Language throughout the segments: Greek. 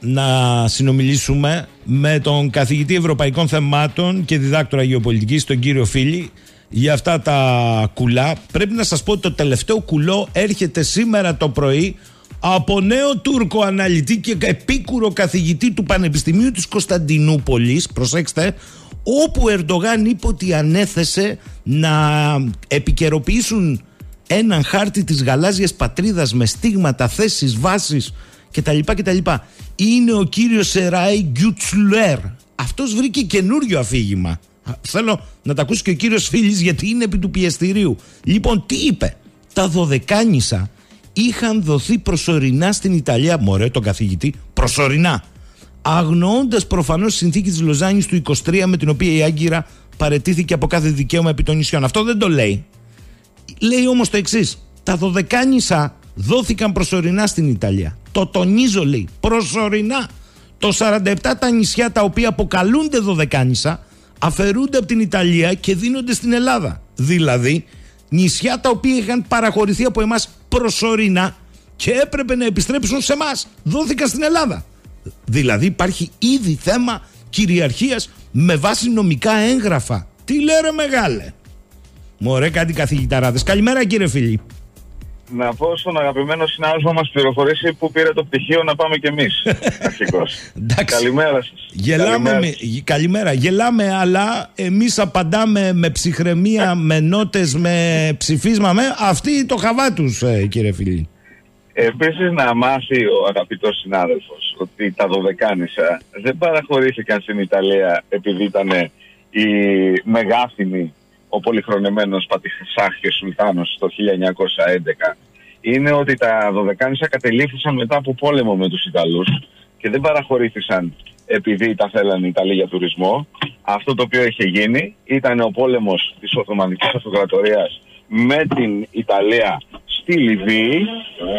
να συνομιλήσουμε με τον καθηγητή Ευρωπαϊκών Θεμάτων και διδάκτορα γεωπολιτικής, τον κύριο Φίλη, για αυτά τα κουλά. Πρέπει να σας πω ότι το τελευταίο κουλό έρχεται σήμερα το πρωί από νέο Τούρκο αναλυτή και επίκουρο καθηγητή του Πανεπιστημίου της Κωνσταντινούπολης, προσέξτε, όπου ο Ερντογάν είπε ότι ανέθεσε να επικαιροποιήσουν έναν χάρτη της γαλάζιας πατρίδας με στίγματα, θέσεις, βάσεις κτλ. κτλ. Είναι ο κύριος Σεράι Γκιουτσλουέρ. Αυτός βρήκε καινούριο αφήγημα. Θέλω να τα ακούσει και ο κύριος Φίλης γιατί είναι επί του πιεστηρίου. Λοιπόν, τι είπε; Τα δωδεκάνησα είχαν δοθεί προσωρινά στην Ιταλία, μωρέ τον καθηγητή, προσωρινά. Αγνοώντας προφανώς τη συνθήκη της Λοζάνης του 23 με την οποία η Άγκυρα παρετήθηκε από κάθε δικαίωμα επί των νησιών. Αυτό δεν το λέει. Λέει όμως το εξής. Τα δωδεκάνησα δόθηκαν προσωρινά στην Ιταλία. Το τονίζω λέει. Προσωρινά. Το 47 τα νησιά τα οποία αποκαλούνται δωδεκάνησα αφαιρούνται από την Ιταλία και δίνονται στην Ελλάδα. Δηλαδή νησιά τα οποία είχαν παραχωρηθεί από εμάς προσωρινά και έπρεπε να επιστρέψουν σε εμάς. Δόθηκαν στην Ελλάδα. Δηλαδή υπάρχει ήδη θέμα κυριαρχίας με βάση νομικά έγγραφα. Τι λέρε μεγάλε. Μωρέ κάτι καθηγηταράδες. Καλημέρα κύριε Φίλη να πω στον αγαπημένο συνάδελφο μας πληροφορήσει που πήρε το πτυχίο να πάμε κι εμείς. Αρχικώ. Καλημέρα σας. Γελάμε, καλημέρα. καλημέρα. Γελάμε, αλλά εμείς απαντάμε με ψυχραιμία, με νότες, με ψηφίσμα. Με αυτή το χαβά τους, ε, κύριε Φίλη. Επίσης, να μάθει ο αγαπητός συνάδελφος ότι τα Δωδεκάνησα δεν παραχωρήθηκαν στην Ιταλία επειδή ήταν οι μεγάθυμοι ο πολυχρονεμένος Πατησάχ και Σουλτάνος το 1911 είναι ότι τα Δωδεκάνησα κατελήφθησαν μετά από πόλεμο με τους Ιταλούς και δεν παραχωρήθησαν επειδή τα θέλανε οι Ιταλοί για τουρισμό. Αυτό το οποίο είχε γίνει ήταν ο πόλεμος της Οθωμανικής Αυτοκρατορίας με την Ιταλία στη Λιβύη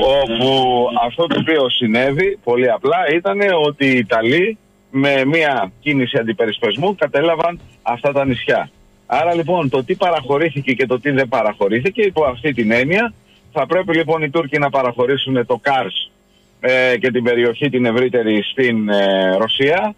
όπου αυτό το οποίο συνέβη πολύ απλά ήταν ότι οι Ιταλοί με μια κίνηση αντιπερισπεσμού κατέλαβαν αυτά τα νησιά. Άρα λοιπόν το τι παραχωρήθηκε και το τι δεν παραχωρήθηκε υπό αυτή την έννοια θα πρέπει λοιπόν οι Τούρκοι να παραχωρήσουν το Κάρς ε, και την περιοχή την ευρύτερη στην ε, Ρωσία.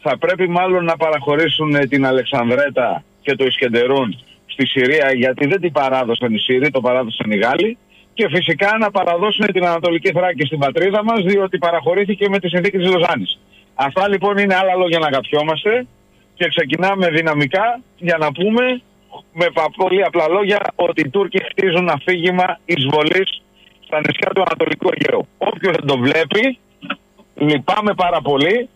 Θα πρέπει μάλλον να παραχωρήσουν ε, την Αλεξανδρέτα και το Ισκεντερούν στη Συρία γιατί δεν την παράδοσαν οι Σύριοι, το παράδοσαν οι Γάλλοι. Και φυσικά να παραδώσουν την Ανατολική Θράκη στην πατρίδα μας διότι παραχωρήθηκε με τη συνθήκη της Λοζάνης. Αυτά λοιπόν είναι άλλα λόγια να αγαπιόμαστε και ξεκινάμε δυναμικά για να πούμε με πολύ απλά λόγια ότι οι Τούρκοι χτίζουν αφήγημα εισβολής στα νησιά του Ανατολικού Αιγαίου. Όποιος δεν το βλέπει, λυπάμαι πάρα πολύ,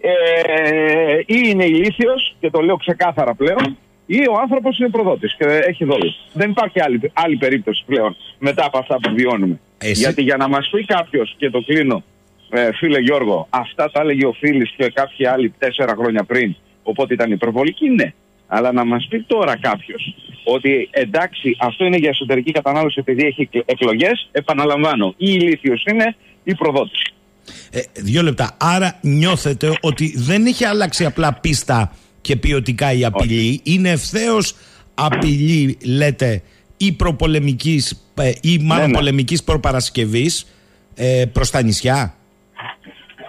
ε, ή είναι ηλίθιος, και το λέω ξεκάθαρα πλέον, ή ο άνθρωπος είναι προδότης και έχει δόλους. Δεν υπάρχει άλλη, άλλη περίπτωση πλέον μετά από αυτά που βιώνουμε. Γιατί για να μας πει κάποιος, και το κλείνω, ε, φίλε Γιώργο, αυτά τα έλεγε ο Φίλης και κάποιοι άλλοι τέσσερα χρόνια πριν, Οπότε ήταν υπερβολική, ναι. Αλλά να μας πει τώρα κάποιος ότι εντάξει αυτό είναι για εσωτερική κατανάλωση επειδή έχει εκλογές, επαναλαμβάνω, ή ηλίθιος είναι ή προδότης. Ε, δύο λεπτά. Άρα νιώθετε ότι δεν έχει αλλάξει απλά πίστα και ποιοτικά η απειλή. Είναι ευθέως απειλή, λέτε, ή προπολεμικής ε, ή μάλλον ναι, ναι. πολεμικής προπαρασκευής ε, προς τα νησιά;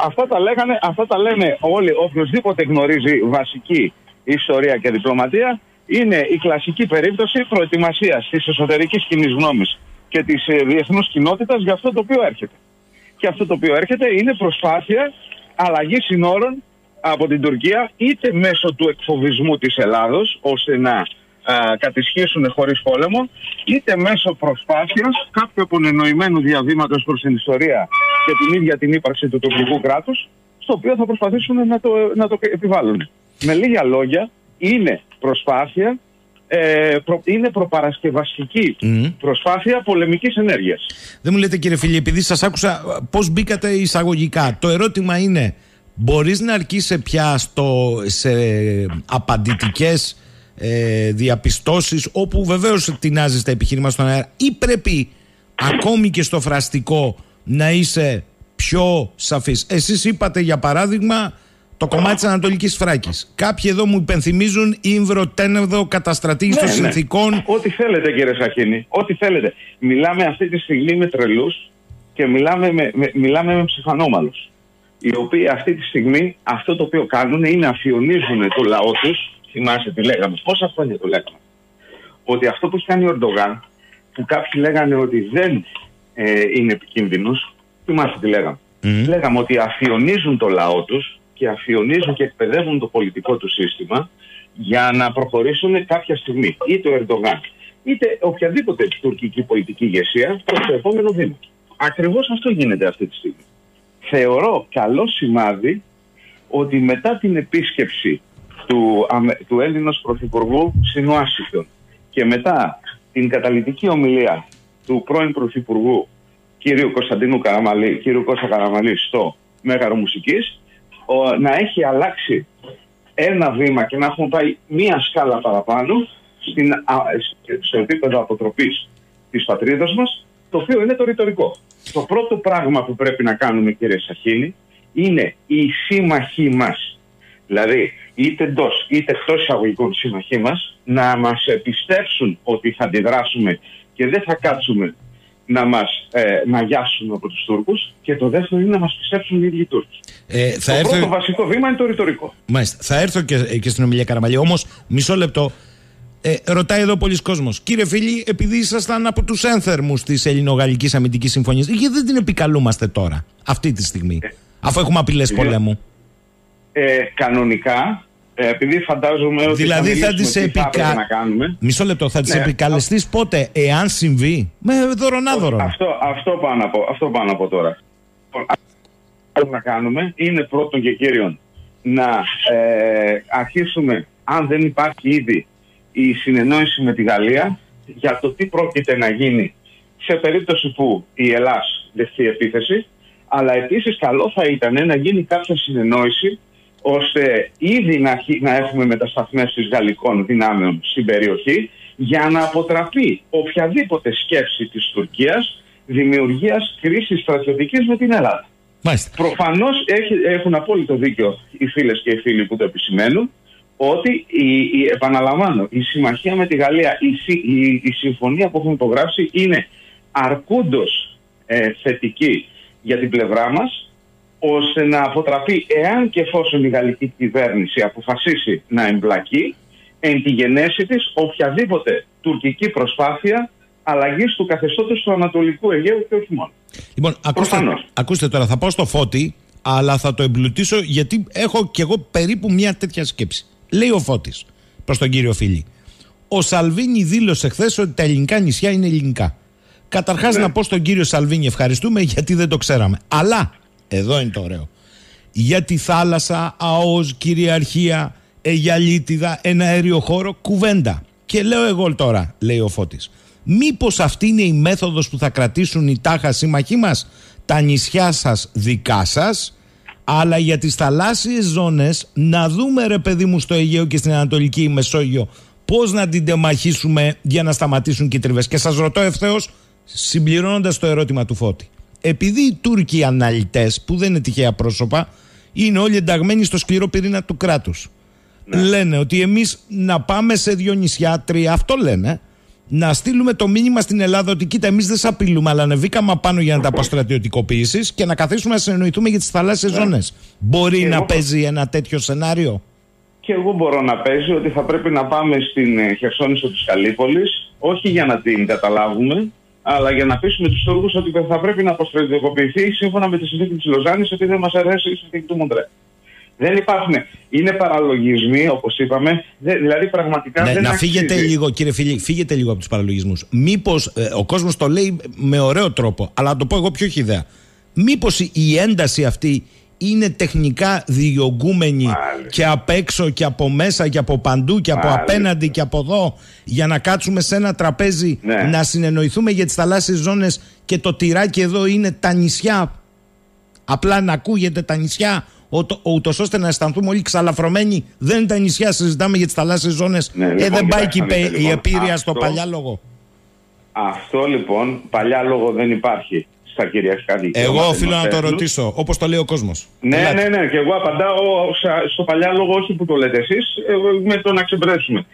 Αυτά τα, λέγανε, αυτά τα λένε όλοι, οποιοδήποτε γνωρίζει βασική ιστορία και διπλωματία, είναι η κλασική περίπτωση προετοιμασίας της εσωτερικής κοινής γνώμης και της ε, διεθνούς κοινότητας για αυτό το οποίο έρχεται. Και αυτό το οποίο έρχεται είναι προσπάθεια αλλαγή συνόρων από την Τουρκία είτε μέσω του εκφοβισμού της Ελλάδος ώστε να α, κατησχίσουν χωρίς πόλεμο είτε μέσω προσπάθειας κάποιου απονενοημένου διαβήματος προς την ιστορία και την ίδια την ύπαρξη του τοπικού κράτους στο οποίο θα προσπαθήσουν να το, να το επιβάλλουν. Με λίγα λόγια είναι προσπάθεια ε, είναι προπαρασκευαστική προσπάθεια πολεμικής ενέργειας. Δεν μου λέτε κύριε Φίλη, επειδή σας άκουσα πώς μπήκατε εισαγωγικά. Το ερώτημα είναι, μπορείς να αρκείσαι πια στο, σε απαντητικές ε, διαπιστώσεις όπου βεβαίως τεινάζεις τα επιχείρημα στον αέρα ή πρέπει ακόμη και στο φραστικό να είσαι πιο σαφής. Εσείς είπατε για παράδειγμα το κομμάτι της Ανατολικής Φράκης. Κάποιοι εδώ μου υπενθυμίζουν ύμβρο τένευδο καταστρατήγηση ναι, των ναι. συνθήκων. Ό,τι θέλετε κύριε Σαχίνη, ό,τι θέλετε. Μιλάμε αυτή τη στιγμή με τρελούς και μιλάμε με, με, μιλάμε με ψυχανόμαλους. οι οποίοι αυτή τη στιγμή αυτό το οποίο κάνουν είναι αφιονίζουν το λαό τους. Θυμάσαι τι λέγαμε, πόσα χρόνια το λέγαμε. Ότι αυτό που έχει κάνει ο Ερντογάν, που κάποιοι λέγανε ότι δεν ε, είναι επικίνδυνος, θυμάσαι τι λέγαμε. Λέγαμε ότι αφιονίζουν το λαό τους και αφιονίζουν και εκπαιδεύουν το πολιτικό του σύστημα για να προχωρήσουν κάποια στιγμή. Είτε ο Ερντογάν, είτε οποιαδήποτε τουρκική πολιτική ηγεσία προς το επόμενο βήμα. Ακριβώς αυτό γίνεται αυτή τη στιγμή. Θεωρώ καλό σημάδι ότι μετά την επίσκεψη του, του Έλληνος Πρωθυπουργού στην Ουάσιγκτον και μετά την καταλητική ομιλία του πρώην Πρωθυπουργού κ. Κωνσταντίνου Καραμαλή, κ. Κώστα Καραμαλή στο Μέγαρο Μουσικής να έχει αλλάξει ένα βήμα και να έχουμε πάει μία σκάλα παραπάνω στην, στο επίπεδο αποτροπής της πατρίδας μας το οποίο είναι το ρητορικό. Το πρώτο πράγμα που πρέπει να κάνουμε κύριε Σαχίνη είναι οι σύμμαχοί μας δηλαδή είτε εντός είτε εκτός εισαγωγικών σύμμαχοί μας να μας πιστέψουν ότι θα αντιδράσουμε και δεν θα κάτσουμε να μας ε, να γιάσουμε από τους Τούρκους και το δεύτερο είναι να μας πιστέψουν οι ίδιοι Τούρκοι. Ε, θα το έρθω... πρώτο βασικό βήμα είναι το ρητορικό. Μάλιστα. Θα έρθω και, και στην ομιλία Καραμαλή. Όμως μισό λεπτό. Ε, ρωτάει εδώ πολλοί κόσμος. Κύριε φίλοι, επειδή ήσασταν από τους ένθερμους της Ελληνογαλλικής Αμυντικής Συμφωνίας, γιατί δεν την επικαλούμαστε τώρα, αυτή τη στιγμή, ε, αφού έχουμε απειλές πολέμου; Ε, κανονικά ε, επειδή φαντάζομαι ότι δηλαδή θα, θα επικα... να κάνουμε. Μισό λεπτό, θα τις ναι, επικαλεστείς πότε, εάν συμβεί, με δωρονάδωρο. Αυτό, αυτό, πάω να πω, αυτό πάω να πω τώρα. Αυτό που να κάνουμε είναι πρώτον και κύριον να ε, αρχίσουμε, αν δεν υπάρχει ήδη η συνεννόηση με τη Γαλλία για το τι πρόκειται να γίνει σε περίπτωση που η Ελλάς δεχτεί επίθεση, αλλά επίσης καλό θα ήταν να γίνει κάποια συνεννόηση ώστε ήδη να, να έχουμε μετασταθμές γαλλικών δυνάμεων στην περιοχή για να αποτραπεί οποιαδήποτε σκέψη της Τουρκίας δημιουργίας κρίσης στρατιωτικής με την Ελλάδα. Μάλιστα. Προφανώς έχουν απόλυτο δίκιο οι φίλες και οι φίλοι που το επισημαίνουν ότι, η, η, επαναλαμβάνω, η συμμαχία με τη Γαλλία, η, η, η συμφωνία που έχουν υπογράψει είναι αρκούντος ε, θετική για την πλευρά μας ώστε να αποτραπεί εάν και εφόσον η γαλλική κυβέρνηση αποφασίσει να εμπλακεί εν τη γενέση της οποιαδήποτε τουρκική προσπάθεια αλλαγής του καθεστώτος του Ανατολικού Αιγαίου και όχι μόνο. Λοιπόν, ακούστε, ακούστε τώρα, θα πάω στο φώτι, αλλά θα το εμπλουτίσω γιατί έχω κι εγώ περίπου μια τέτοια σκέψη. Λέει ο Φώτης προς τον κύριο Φίλη. Ο Σαλβίνη δήλωσε χθες ότι τα ελληνικά νησιά είναι ελληνικά. Καταρχάς ναι. να πω στον κύριο Σαλβίνη ευχαριστούμε γιατί δεν το ξέραμε. Αλλά εδώ είναι το ωραίο. Για τη θάλασσα, ΑΟΣ, κυριαρχία, Αιγιαλίτιδα, ένα αέριο χώρο, κουβέντα. Και λέω εγώ τώρα, λέει ο Φώτης, μήπως αυτή είναι η μέθοδος που θα κρατήσουν οι τάχα σύμμαχοί μας, τα νησιά σας δικά σας, αλλά για τις θαλάσσιες ζώνες να δούμε ρε παιδί μου στο Αιγαίο και στην Ανατολική Μεσόγειο πώς να την τεμαχίσουμε για να σταματήσουν και οι τριβές. Και σας ρωτώ ευθέως, συμπληρώνοντας το ερώτημα του Φώτη επειδή οι Τούρκοι αναλυτές, που δεν είναι τυχαία πρόσωπα, είναι όλοι ενταγμένοι στο σκληρό πυρήνα του κράτους. Ναι. Λένε ότι εμείς να πάμε σε δύο νησιά, τρία, αυτό λένε, να στείλουμε το μήνυμα στην Ελλάδα ότι κοίτα, εμείς δεν σε απειλούμε, αλλά ανεβήκαμε πάνω για να τα αποστρατιωτικοποιήσεις και να καθίσουμε να συνεννοηθούμε για τις θαλάσσιες ναι. ζώνες. Μπορεί να παίζει ένα τέτοιο σενάριο; Και εγώ μπορώ να παίζει ότι θα πρέπει να πάμε στην ε, Χερσόνησο της Καλύπολης, όχι για να την καταλάβουμε, αλλά για να πείσουμε τους Τούρκου ότι θα πρέπει να αποστρατιωτικοποιηθεί σύμφωνα με τη συνθήκη της Λοζάνης, ότι δεν μας αρέσει η συνθήκη του Μοντρέ. Δεν υπάρχουν. Είναι παραλογισμοί, όπως είπαμε. δηλαδή, πραγματικά ναι, δεν Να φύγετε λίγο, κύριε Φίλη, φύγετε λίγο από τους παραλογισμούς. Μήπως ε, ο κόσμος το λέει με ωραίο τρόπο, αλλά να το πω εγώ πιο χιδέα. Μήπως η ένταση αυτή είναι τεχνικά διωγγούμενοι και απ' έξω και από μέσα και από παντού και από απέναντι και από εδώ για να κάτσουμε σε ένα τραπέζι ναι. να συνεννοηθούμε για τις θαλάσσιες ζώνες και το τυράκι εδώ είναι τα νησιά. Απλά να ακούγεται τα νησιά ούτως ώστε να αισθανθούμε όλοι ξαλαφρωμένοι. Δεν είναι τα νησιά, συζητάμε για τις θαλάσσιες ζώνες. Ναι, ε, δεν λοιπόν, πάει και η λοιπόν, επίρρεια στο παλιά λόγο. αυτό λοιπόν παλιά λόγο δεν υπάρχει στα κυριαρχικά δικαιώματα. Εγώ οφείλω να το ρωτήσω, όπως το λέει ο κόσμος. Ναι, ναι, ναι, και εγώ απαντάω στο παλιά λόγο, όχι που το λέτε εσείς, με το να ξεμπερδέψουμε.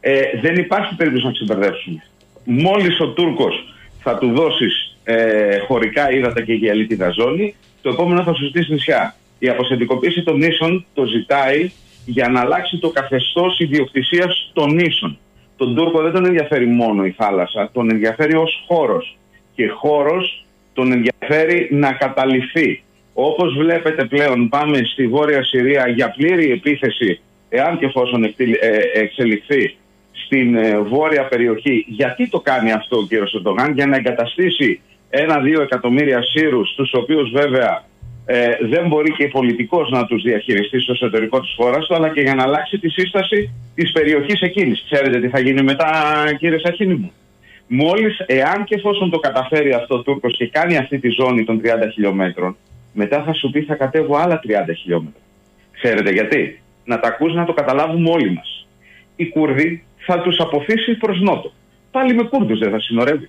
Ε, δεν υπάρχει περίπτωση να ξεμπερδέψουμε. Μόλις ο Τούρκος θα του δώσεις ε, χωρικά ύδατα και γυαλίτιδα ζώνη, το επόμενο θα σου ζητήσει νησιά. Η αποστατικοποίηση των νήσων το ζητάει για να αλλάξει το καθεστώς ιδιοκτησίας των νήσων. Τον Τούρκο δεν τον ενδιαφέρει μόνο η θάλασσα, τον ενδιαφέρει ως χώρος. Και χώρος τον ενδιαφέρει να καταληφθεί. Όπως βλέπετε πλέον πάμε στη Βόρεια Συρία για πλήρη επίθεση, εάν και εφόσον ε, εξελιχθεί στην ε, βόρεια περιοχή. Γιατί το κάνει αυτό ο κύριος Ερντογάν, για να εγκαταστήσει ένα-δύο εκατομμύρια Σύρους, τους οποίους βέβαια ε, δεν μπορεί και πολιτικός να τους διαχειριστεί στο εσωτερικό της χώρας του, αλλά και για να αλλάξει τη σύσταση της περιοχής εκείνης. Ξέρετε τι θα γίνει μετά κύριε Σαχίνη μου; Μόλις, εάν και εφόσον το καταφέρει αυτό ο Τούρκος και κάνει αυτή τη ζώνη των 30 χιλιόμετρων, μετά θα σου πει θα κατέβω άλλα 30 χιλιόμετρα. Ξέρετε γιατί; Να τα ακούς να το καταλάβουμε όλοι μας. Οι Κούρδοι θα τους αποφύσει προς νότο. Πάλι με Κούρδους δεν θα συνορεύει.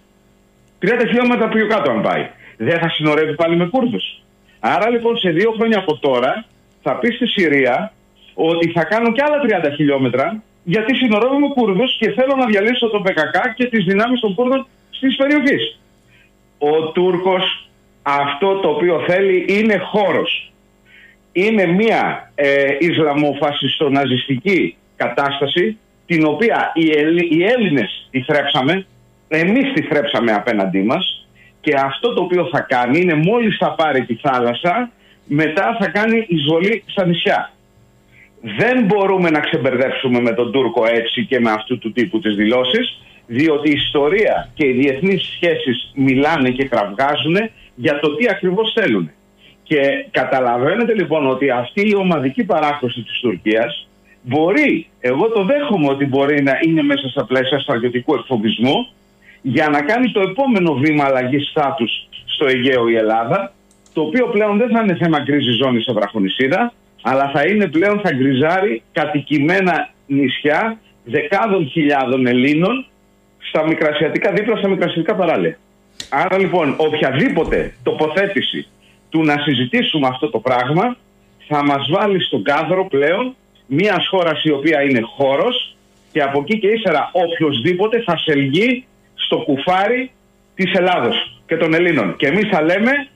30 χιλιόμετρα πιο κάτω αν πάει. Δεν θα συνορεύει πάλι με Κούρδους. Άρα λοιπόν σε δύο χρόνια από τώρα θα πεις στη Συρία ότι θα κάνω και άλλα 30 χιλιόμετρα γιατί συνορεύω με Κούρδους και θέλω να διαλύσω τον ΠΚΚ και τις δυνάμεις των Κούρδων στις περιοχές. Ο Τούρκος αυτό το οποίο θέλει είναι χώρος. Είναι μια ε, Ισλαμοφασιστο-ναζιστική κατάσταση την οποία οι, οι Έλληνες τη θρέψαμε, εμείς τη θρέψαμε απέναντί μας και αυτό το οποίο θα κάνει είναι μόλις θα πάρει τη θάλασσα μετά θα κάνει εισβολή στα νησιά. Δεν μπορούμε να ξεμπερδέψουμε με τον Τούρκο έτσι και με αυτού του τύπου τις δηλώσεις διότι η ιστορία και οι διεθνείς σχέσεις μιλάνε και κραυγάζουν για το τι ακριβώς θέλουν. Και καταλαβαίνετε λοιπόν ότι αυτή η ομαδική παράκωση της Τουρκίας μπορεί, εγώ το δέχομαι ότι μπορεί να είναι μέσα στα πλαίσια στρατιωτικού εκφοβισμού για να κάνει το επόμενο βήμα αλλαγής στάτους στο Αιγαίο η Ελλάδα, το οποίο πλέον δεν θα είναι θέμα γκρίζης ζώνης σε βραχονισίδα, αλλά θα είναι πλέον, θα γκριζάρει κατοικημένα νησιά δεκάδων χιλιάδων Ελλήνων στα μικρασιατικά, δίπλα στα μικρασιατικά παράλια. Άρα λοιπόν οποιαδήποτε τοποθέτηση του να συζητήσουμε αυτό το πράγμα θα μας βάλει στον κάδρο πλέον μιας χώρας η οποία είναι χώρος και από εκεί και ύστερα οποιοδήποτε θα σελγεί στο κουφάρι της Ελλάδος και των Ελλήνων. Και εμείς θα λέμε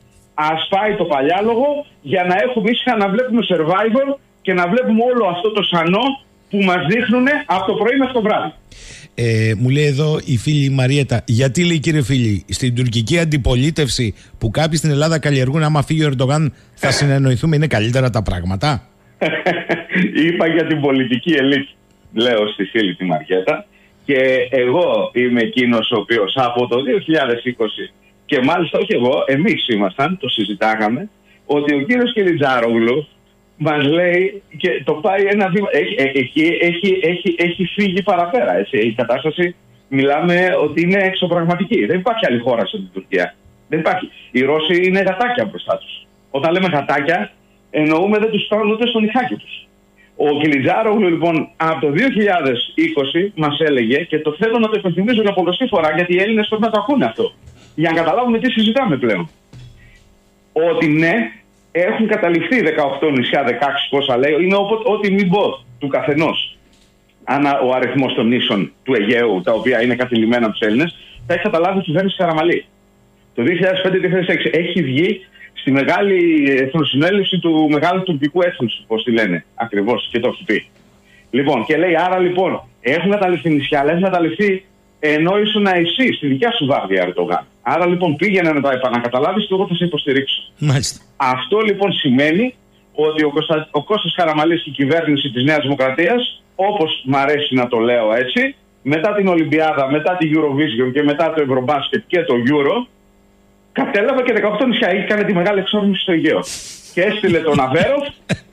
ας πάει το παλιάλογο για να έχουμε ήσυχα να βλέπουμε survivor και να βλέπουμε όλο αυτό το σανό που μας δείχνουν από το πρωί μέχρι το βράδυ. Ε, μου λέει εδώ η φίλη Μαρίετα, γιατί λέει κύριε φίλη, στην τουρκική αντιπολίτευση που κάποιοι στην Ελλάδα καλλιεργούν, άμα φύγει ο Ερντογάν, θα συνεννοηθούμε, είναι καλύτερα τα πράγματα; Είπα για την πολιτική ελίτ, λέω στη φίλη τη Μαριέτα. Και εγώ είμαι εκείνος ο οποίος από το 2020 και μάλιστα όχι εγώ, εμείς ήμασταν, το συζητάγαμε, ότι ο κύριος Κελιτζάρογλου μας λέει και το πάει ένα βήμα. Έχει, ε, έχει, έχει, έχει, έχει φύγει παραπέρα. Έτσι. Η κατάσταση μιλάμε ότι είναι εξωπραγματική. Δεν υπάρχει άλλη χώρα στην Τουρκία. Δεν υπάρχει. Οι Ρώσοι είναι γατάκια μπροστά τους. Όταν λέμε γατάκια, εννοούμε δεν τους φτάνουν ούτε στον ηχάκι τους. Ο Κιλιτζάρογλου λοιπόν από το 2020 μας έλεγε και το θέλω να το υπενθυμίζω για πολλωστή φορά γιατί οι Έλληνες πρέπει να το ακούνε αυτό. Για να καταλάβουμε τι συζητάμε πλέον. Ότι ναι, έχουν καταληφθεί 18 νησιά, 16 πόσα λέει, είναι ό,τι μην πω του καθενός. Αν ο αριθμός των νήσων του Αιγαίου, τα οποία είναι καθυλιμένα από τους Έλληνες, θα έχει καταλάβει η κυβέρνηση Καραμαλή. Το 2005-2006 έχει βγει στη μεγάλη εθνοσυνέλευση του μεγάλου τουρκικού έθνους, πώ τη λένε ακριβώς και το έχει πει. Λοιπόν, και λέει, άρα λοιπόν, έχουν καταληφθεί νησιά, αλλά έχουν καταληφθεί ενώ ήσουν εσύ στη δικιά σου βάρδια, Ερντογάν. Άρα λοιπόν πήγαινε να τα επανακαταλάβεις και εγώ θα σε υποστηρίξω. Μάλιστα. Αυτό λοιπόν σημαίνει ότι ο, Κωνστα... ο Κώστας Καραμαλής και η κυβέρνηση της Νέας Δημοκρατίας, όπως μ' αρέσει να το λέω έτσι, μετά την Ολυμπιάδα, μετά την Eurovision και μετά το Ευρωμπάσκετ και το Euro, κατέλαβε και 18 νησιά. Έκανε τη μεγάλη εξόρμηση στο Αιγαίο. Και έστειλε τον Αβέροφ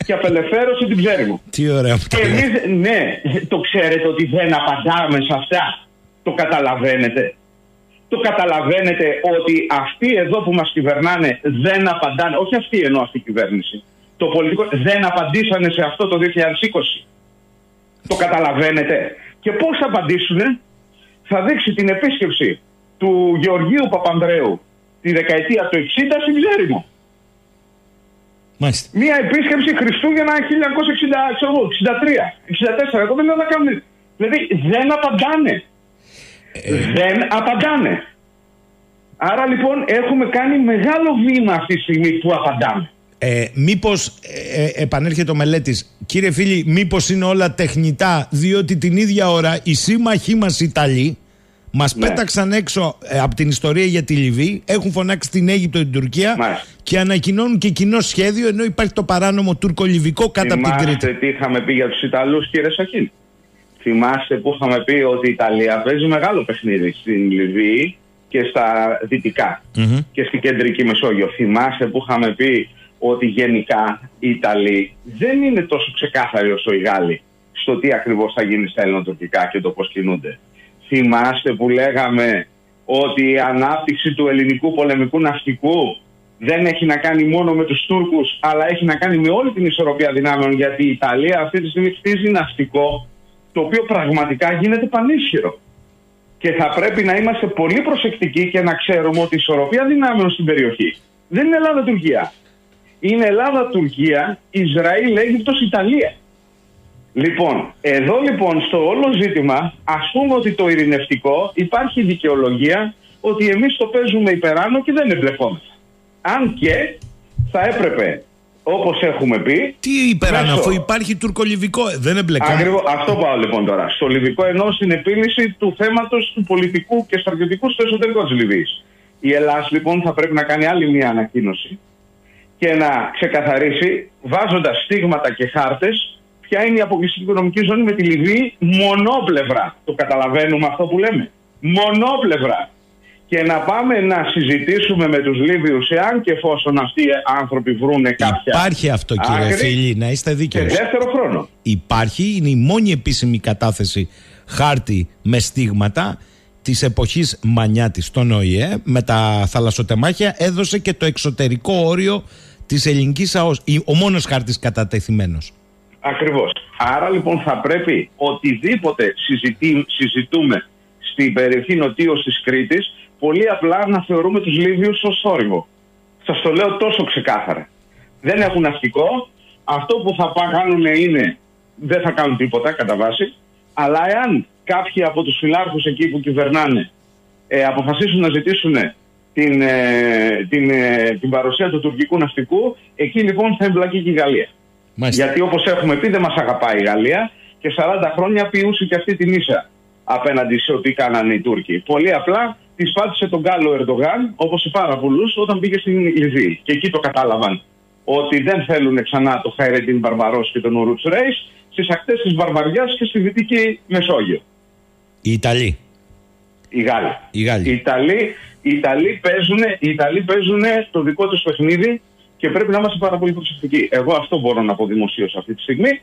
και απελευθέρωσε την ψέρι μου. Τι ωραία αυτό. Και εμείς, ναι, το ξέρετε ότι δεν απαντάμε σε αυτά. Το καταλαβαίνετε. Το καταλαβαίνετε ότι αυτοί εδώ που μας κυβερνάνε δεν απαντάνε, όχι αυτοί ενώ αυτή η κυβέρνηση, το πολιτικό δεν απαντήσανε σε αυτό το 2020. Το καταλαβαίνετε. Και πώς θα απαντήσουν, θα δείξει την επίσκεψη του Γεωργίου Παπανδρέου τη δεκαετία του 60 στην Ψέριμο. Μάλιστα. Μία επίσκεψη Χριστούγεννα 1963, 64. Εγώ δεν λέω να κάνουν. Δηλαδή δεν απαντάνε. Ε... Δεν απαντάνε. Άρα λοιπόν έχουμε κάνει μεγάλο βήμα αυτή τη στιγμή που απαντάμε. Ε, μήπως ε, ε, επανέρχεται ο μελέτης, κύριε φίλοι, μήπως είναι όλα τεχνητά, διότι την ίδια ώρα οι σύμμαχοί μας Ιταλοί μας ναι. πέταξαν έξω ε, από την ιστορία για τη Λιβύη, έχουν φωνάξει την Αίγυπτο και την Τουρκία και ανακοινώνουν και κοινό σχέδιο ενώ υπάρχει το παράνομο τουρκολιβικό κάτω από την Κρήτη. τι είχαμε πει για τους Ιταλούς, κύριε Σαχίν. Θυμάστε που είχαμε πει ότι η Ιταλία παίζει μεγάλο παιχνίδι στην Λιβύη και στα δυτικα και στην κεντρική Μεσόγειο. Θυμάστε που είχαμε πει ότι γενικά οι Ιταλοί δεν είναι τόσο ξεκάθαροι όσο οι Γάλλοι στο τι ακριβώς θα γίνει στα ελληνοτουρκικά και το πώς κινούνται. Θυμάστε που λέγαμε ότι η ανάπτυξη του ελληνικού πολεμικού ναυτικού δεν έχει να κάνει μόνο με τους Τούρκους αλλά έχει να κάνει με όλη την ισορροπία δυνάμεων γιατί η Ιταλία αυτή τη στιγμή χτίζει ναυτικό το οποίο πραγματικά γίνεται πανίσχυρο. Και θα πρέπει να είμαστε πολύ προσεκτικοί και να ξέρουμε ότι η ισορροπία δυνάμεων στην περιοχή δεν είναι Ελλάδα-Τουρκία. Είναι Ελλάδα-Τουρκία, Ισραήλ, Αίγυπτος, Ιταλία. Λοιπόν, εδώ λοιπόν στο όλο ζήτημα ας πούμε ότι το ειρηνευτικό υπάρχει δικαιολογία ότι εμείς το παίζουμε υπεράνω και δεν εμπλεκόμαστε. Αν και θα έπρεπε Όπως έχουμε πει. Τι υπεράνω, αφού υπάρχει τουρκολιβικό, δεν εμπλεκόμαστε. Ακριβώς, αυτό πάω λοιπόν τώρα. Στο λιβικό ενώ στην επίλυση του θέματος του πολιτικού και στρατιωτικού στο εσωτερικό της Λιβύης. Η Ελλάδα λοιπόν θα πρέπει να κάνει άλλη μια ανακοίνωση και να ξεκαθαρίσει βάζοντας στίγματα και χάρτες ποια είναι η αποκλειστική οικονομική ζώνη με τη Λιβύη μονόπλευρα. Το καταλαβαίνουμε αυτό που λέμε. Μονόπλευρα. Και να πάμε να συζητήσουμε με τους Λίβιους εάν και εφόσον αυτοί οι άνθρωποι βρούνε κάποια Υπάρχει αυτό κύριε Φίλη, να είστε δίκαιος. Και δεύτερο χρόνο. Υπάρχει, είναι η μόνη επίσημη κατάθεση χάρτη με στίγματα της εποχής Μανιάτης στον ΟΗΕ με τα θαλασσοτεμάχια έδωσε και το εξωτερικό όριο της ελληνικής ΑΟΣ. Ο μόνος χάρτης κατατεθειμένος. Ακριβώς. Άρα λοιπόν θα πρέπει οτιδήποτε συζητούμε στην περιοχή νοτίως της Κρήτης πολύ απλά να θεωρούμε τους Λίβιους ως θόρυβο. Σας το λέω τόσο ξεκάθαρα. Δεν έχουν ναυτικό. Αυτό που θα κάνουν είναι δεν θα κάνουν τίποτα κατά βάση. Αλλά εάν κάποιοι από τους φιλάρχους εκεί που κυβερνάνε ε, αποφασίσουν να ζητήσουν την, ε, την, ε, την παρουσία του τουρκικού ναυτικού, εκεί λοιπόν θα εμπλακεί και η Γαλλία. Γιατί όπως έχουμε πει δεν μας αγαπάει η Γαλλία και 40 χρόνια ποιούσε και αυτή την ίσα απέναντι σε ό,τι κάνανε οι Τούρκοι. Πολύ απλά τη πάτησε τον Γκάλο Ερντογάν, όπως σε πάρα πολλούς, όταν πήγε στην Λιβύη. Και εκεί το κατάλαβαν ότι δεν θέλουν ξανά το Χαϊρεντίν Μπαρμπαρό και τον Ουρούτ Ρέις στις ακτές της Βαρβαριάς και στη Δυτική Μεσόγειο. Οι Ιταλοί. Οι Γάλλοι. Οι, Γάλλοι. οι Ιταλοί, οι Ιταλοί, παίζουν, οι Ιταλοί παίζουν το δικό τους παιχνίδι και πρέπει να είμαστε πάρα πολύ προσεκτικοί. Εγώ αυτό μπορώ να πω δημοσίως αυτή τη στιγμή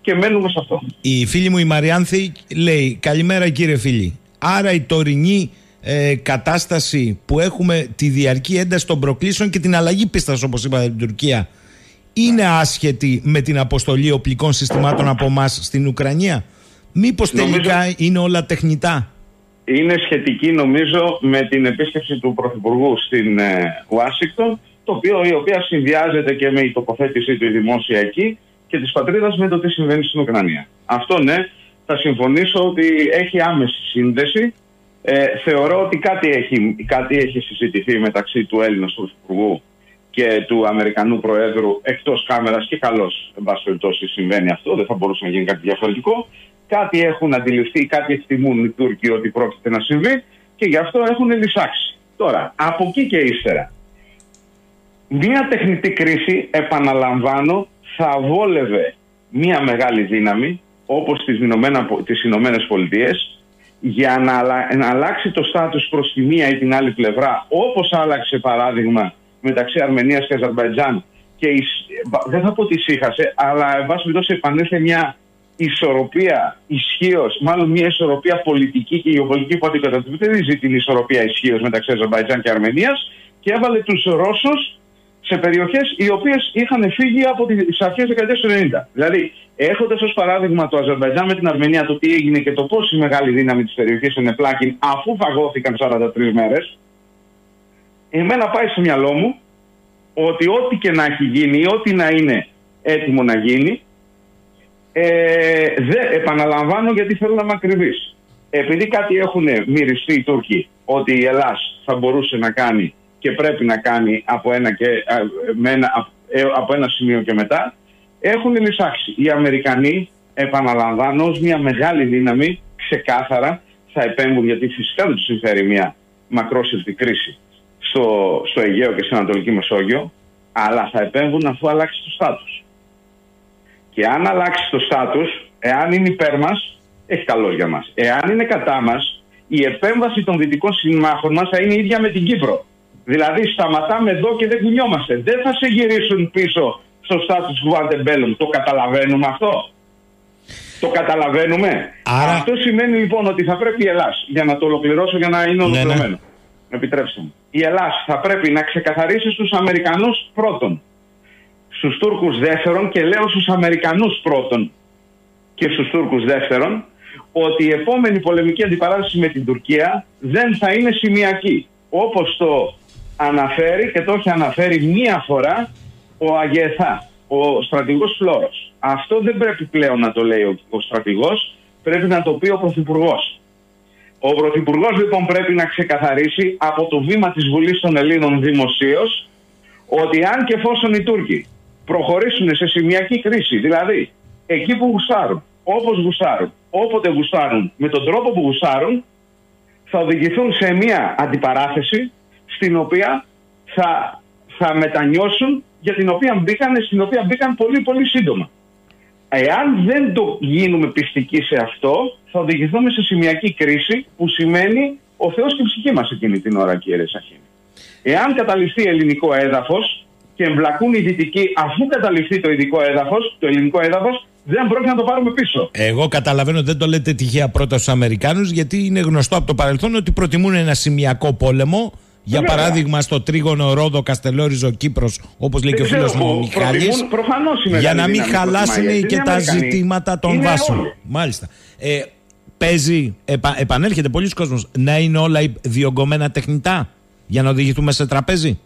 και μένουμε σε αυτό. Η φίλη μου η Μαριάνθη λέει Καλημέρα κύριε φίλη. Άρα η τωρινή ε, κατάσταση που έχουμε τη διαρκή ένταση των προκλήσεων και την αλλαγή πίστας όπως είπατε την Τουρκία είναι άσχετη με την αποστολή οπλικών συστημάτων από εμάς στην Ουκρανία; Μήπως τελικά είναι όλα τεχνητά; Είναι σχετική νομίζω με την επίσκεψη του Πρωθυπουργού στην ε, Ουάσιγκτον το οποίο, η οποία συνδυάζεται και με η τοποθέτησή του η δημόσια εκεί και της πατρίδας με το τι συμβαίνει στην Ουκρανία. Αυτό ναι, θα συμφωνήσω ότι έχει άμεση σύνδεση ε, θεωρώ ότι κάτι έχει, κάτι έχει συζητηθεί μεταξύ του Έλληνα του Πρωθυπουργού και του Αμερικανού Προέδρου εκτός κάμερας και καλώς, εν πάση περιπτώσει, συμβαίνει αυτό. Δεν θα μπορούσε να γίνει κάτι διαφορετικό. Κάτι έχουν αντιληφθεί, κάτι εκτιμούν οι Τούρκοι ότι πρόκειται να συμβεί και γι' αυτό έχουν λησάξει. Τώρα, από εκεί και ύστερα, μία τεχνητή κρίση, επαναλαμβάνω, θα βόλευε μία μεγάλη δύναμη όπως τις Ηνωμένες Πολιτείες για να, να αλλάξει το στάτους προς τη μία ή την άλλη πλευρά, όπως άλλαξε παράδειγμα μεταξύ Αρμενίας και Αζερβαϊτζάν και δεν θα πω ότι ησύχασε, αλλά εν πάση περιπτώσει επανέλθε μια ισορροπία ισχύως, μάλλον μια ισορροπία πολιτική και γεωπολιτική που αντικατοπτρίζει την ισορροπία ισχύως μεταξύ Αζερβαϊτζάν και Αρμενίας και έβαλε τους Ρώσους σε περιοχές οι οποίες είχαν φύγει από τι αρχές δεκαετίας του 90. Δηλαδή, έχοντας ως παράδειγμα το Αζερβαϊτζάν με την Αρμενία, το τι έγινε και το πώς η μεγάλη δύναμη της περιοχής είναι πλάκιν αφού φαγώθηκαν 43 μέρες, εμένα πάει στο μυαλό μου ότι ό,τι και να έχει γίνει ή ό,τι να είναι έτοιμο να γίνει, ε, δεν επαναλαμβάνω γιατί θέλω να είμαι ακριβής. Επειδή κάτι έχουν μυριστεί οι Τούρκοι ότι η Ελλάδα θα μπορούσε να κάνει και πρέπει να κάνει από ένα και, με ένα, ε, από ένα σημείο και μετά, έχουν λησάξει. Οι Αμερικανοί, επαναλαμβάνω, ως μια μεγάλη δύναμη, ξεκάθαρα θα επέμβουν, γιατί φυσικά δεν τους συμφέρει μια μακρόσυρτη κρίση στο, στο Αιγαίο και στην Ανατολική Μεσόγειο, αλλά θα επέμβουν αφού αλλάξει το στάτους. Και αν αλλάξει το στάτους, εάν είναι υπέρ μας, έχει καλό για μας. Εάν είναι κατά μας, η επέμβαση των δυτικών συμμάχων μας θα είναι ίδια με την Κύπρο. Δηλαδή σταματάμε εδώ και δεν κουνιόμαστε. Δεν θα σε γυρίσουν πίσω στο status quo antebellum. Το καταλαβαίνουμε αυτό; Το καταλαβαίνουμε; Αυτό σημαίνει λοιπόν ότι θα πρέπει η Ελλάδα, για να το ολοκληρώσω, για να είναι ναι, ναι. ολοκληρωμένο. Ναι, Επιτρέψτε μου. Η Ελλάδα θα πρέπει να ξεκαθαρίσει στους Αμερικανούς πρώτον, στους Τούρκους δεύτερον και λέω στους Αμερικανούς πρώτον και στους Τούρκους δεύτερον, ότι η επόμενη πολεμική αντιπαράθεση με την Τουρκία δεν θα είναι σημειακή. Όπως το αναφέρει και το έχει αναφέρει μία φορά ο Αγεθά, ο στρατηγός Φλόρος. Αυτό δεν πρέπει πλέον να το λέει ο, ο στρατηγός, πρέπει να το πει ο Πρωθυπουργός. Ο Πρωθυπουργός λοιπόν πρέπει να ξεκαθαρίσει από το βήμα της Βουλής των Ελλήνων δημοσίως ότι αν και εφόσον οι Τούρκοι προχωρήσουν σε σημειακή κρίση, δηλαδή εκεί που γουστάρουν, όπως γουστάρουν, όποτε γουστάρουν, με τον τρόπο που γουστάρουν, θα οδηγηθούν σε μια αντιπαράθεση στην οποία θα, θα μετανιώσουν για την οποία μπήκαν, στην οποία μπήκαν πολύ πολύ σύντομα. Εάν δεν το γίνουμε πιστικοί σε αυτό, θα οδηγηθούμε σε σημειακή κρίση που σημαίνει ο Θεός και η ψυχή μας εκείνη την ώρα κύριε Σαχίνη. Εάν καταληφθεί ελληνικό έδαφος και εμπλακούν οι δυτικοί αφού καταληφθεί το ειδικό έδαφος, το ελληνικό έδαφος, δεν πρόκειται να το πάρουμε πίσω. Εγώ καταλαβαίνω ότι δεν το λέτε τυχαία πρώτα στους Αμερικάνους, γιατί είναι γνωστό από το παρελθόν ότι προτιμούν ένα σημειακό πόλεμο. Για Βέβαια. παράδειγμα, στο τρίγωνο Ρόδο, Καστελόριζο, Κύπρος, όπως λέει και ο φίλος μου ο Μιχάλης. Για να μην χαλάσουν και τα ζητήματα των βάσεων. Μάλιστα. Ε, παίζει, επα, επανέρχεται πολλοί κόσμος να είναι όλα διωγγωμένα τεχνητά για να οδηγηθούμε σε τραπέζι;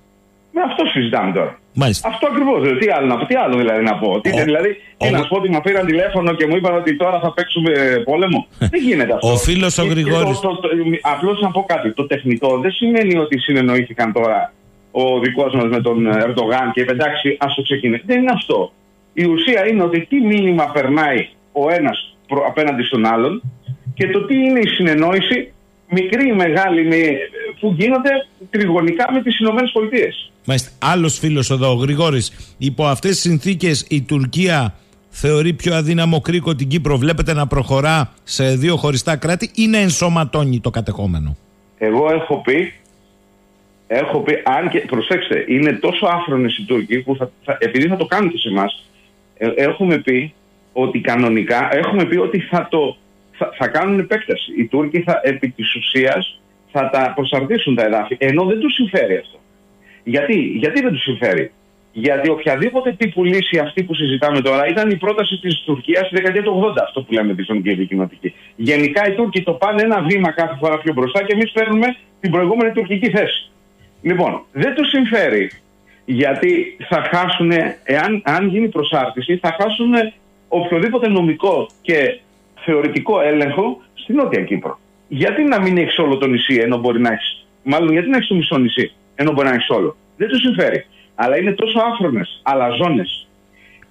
Με αυτό συζητάμε τώρα. Μάλιστα. Αυτό ακριβώς. Δηλαδή, τι άλλο, τι άλλο δηλαδή να πω. Τι, δηλαδή, τι να σου πω ότι με πήραν τηλέφωνο και μου είπαν ότι τώρα θα παίξουμε πόλεμο. δεν γίνεται αυτό. Ο φίλος ο Γρηγόρης. Απλώς να πω κάτι. Το τεχνητό δεν σημαίνει ότι συνεννοήθηκαν τώρα ο δικός μας με τον Ερντογάν και είπε εντάξει, ας το ξεκινήσει. Δεν είναι αυτό. Η ουσία είναι ότι τι μήνυμα περνάει ο ένας απέναντι στον άλλον και το τι είναι η συνεννόηση μικρή ή μεγάλη που γίνονται τριγωνικά με τις Ηνωμένες Πολιτείες. Μάλιστα. Άλλος φίλος εδώ, ο Γρηγόρης, υπό αυτές τις συνθήκες η Τουρκία θεωρεί πιο αδύναμο κρίκο την Κύπρο. Βλέπετε να προχωρά σε δύο χωριστά κράτη ή να ενσωματώνει το κατεχόμενο; Εγώ έχω πει, έχω πει, αν και, προσέξτε, είναι τόσο άφρονες οι Τούρκοι που θα, θα, επειδή θα το κάνουν και σε εμάς, ε, έχουμε πει ότι κανονικά, έχουμε πει ότι θα το θα, θα κάνουν επέκταση. Οι Τούρκοι θα, επί της ουσίας θα τα προσαρτήσουν τα εδάφη, ενώ δεν τους συμφέρει αυτό. Γιατί, Γιατί δεν τους συμφέρει; Γιατί οποιαδήποτε τύπου λύση αυτή που συζητάμε τώρα ήταν η πρόταση της Τουρκίας στη δεκαετία του 80, αυτό που λέμε τη Ισονική κοινοτική. Γενικά οι Τούρκοι το πάνε ένα βήμα κάθε φορά πιο μπροστά και εμείς παίρνουμε την προηγούμενη τουρκική θέση. Λοιπόν, δεν τους συμφέρει γιατί θα χάσουν, εάν αν γίνει προσάρτηση, θα χάσουν οποιοδήποτε νομικό και θεωρητικό έλεγχο στη Νότια Κύπρο. Γιατί να μην έχεις όλο το νησί ενώ μπορεί να έχεις. Μάλλον γιατί να έχεις το μισό νησί ενώ μπορεί να έχεις όλο. Δεν του συμφέρει. Αλλά είναι τόσο άφρονες, αλαζόνε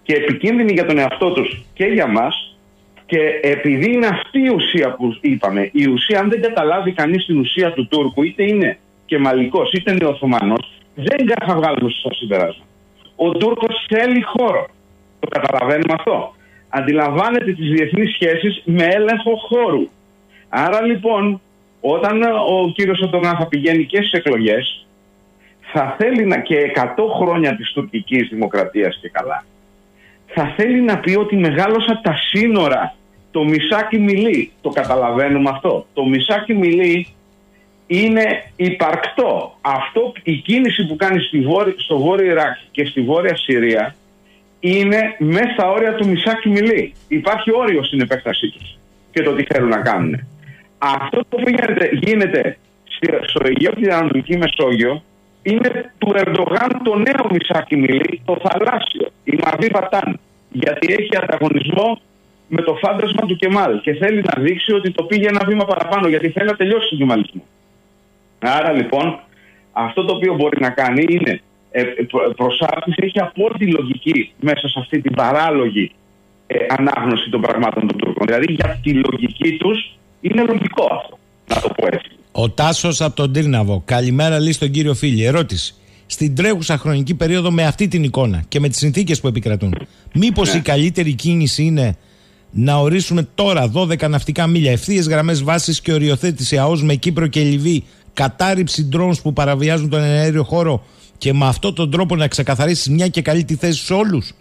και επικίνδυνοι για τον εαυτό τους και για μας. Και επειδή είναι αυτή η ουσία που είπαμε, η ουσία, αν δεν καταλάβει κανείς την ουσία του Τούρκου, είτε είναι και μαλλικό είτε είναι Οθωμανός, δεν θα βγάλουμε στο συμπεράσμα. Ο Τούρκος θέλει χώρο. Το καταλαβαίνουμε αυτό αντιλαμβάνεται τις διεθνείς σχέσεις με έλεγχο χώρου. Άρα λοιπόν όταν ο κύριος Οντογάν θα πηγαίνει και στις εκλογές θα θέλει να και 100 χρόνια της τουρκικής δημοκρατίας και καλά θα θέλει να πει ότι μεγάλωσα τα σύνορα το μισάκι μιλή, το καταλαβαίνουμε αυτό. Το μισάκι μιλή είναι υπαρκτό. Αυτό, η κίνηση που κάνει στη στο βόρειο Ιράκ και στη βόρεια Συρία είναι μέσα στα όρια του Μισάκη Μιλή. Υπάρχει όριος στην επέκτασή τους και το τι θέλουν να κάνουν. Αυτό που γίνεται, γίνεται στο Αιγαίο και την Ανατολική Μεσόγειο είναι του Ερντογάν το νέο Μισάκη Μιλή, το θαλάσσιο, η Μαβή Πατάν. Γιατί έχει ανταγωνισμό με το φάντασμα του Κεμάλ και θέλει να δείξει ότι το πήγε ένα βήμα παραπάνω γιατί θέλει να τελειώσει τον κεμαλισμό. Άρα λοιπόν αυτό το οποίο μπορεί να κάνει είναι ε, προσάρτηση έχει απόλυτη λογική μέσα σε αυτή την παράλογη ε, ανάγνωση των πραγμάτων των Τούρκων. Δηλαδή για τη λογική τους είναι λογικό αυτό, να το πω έτσι. Ο Τάσος από τον Τύρναβο. Καλημέρα, λέει στον κύριο Φίλη. Ερώτηση. Στην τρέχουσα χρονική περίοδο με αυτή την εικόνα και με τις συνθήκες που επικρατούν, μήπως ναι. η καλύτερη κίνηση είναι να ορίσουμε τώρα 12 ναυτικά μίλια, ευθείες γραμμές βάσης και οριοθέτηση ΑΟΣ με Κύπρο και Λιβύη, κατάρριψη drones που παραβιάζουν τον αέριο χώρο και με αυτόν τον τρόπο να ξεκαθαρίσεις μια και καλή τη θέση σε όλους.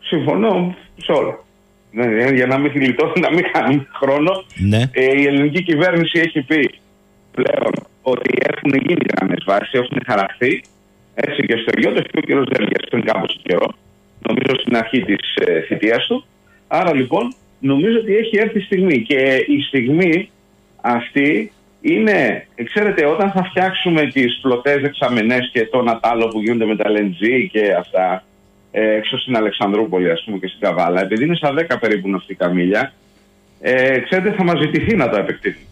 Συμφωνώ σε όλα. Ναι, για να μην γλιτώσει, να μην χάνει χρόνο. Ναι. Ε, η ελληνική κυβέρνηση έχει πει πλέον ότι έχουν γίνει γραμμές βάσης, έχουν χαραχθεί. Έτσι και στο Αιγαίο το έχει ο κ. Δέλγια πριν κάπως καιρό, νομίζω στην αρχή της ε, θητείας του. Άρα λοιπόν νομίζω ότι έχει έρθει η στιγμή και η στιγμή αυτή είναι, ξέρετε, όταν θα φτιάξουμε τις πλωτές δεξαμενές και το Νατάλο που γίνονται με τα LNG και αυτά ε, έξω στην Αλεξανδρούπολη ας πούμε και στην Καβάλα, επειδή είναι στα 10 περίπου ναυτικά μίλια, ε, ξέρετε θα μας ζητηθεί να το επεκτείνουμε.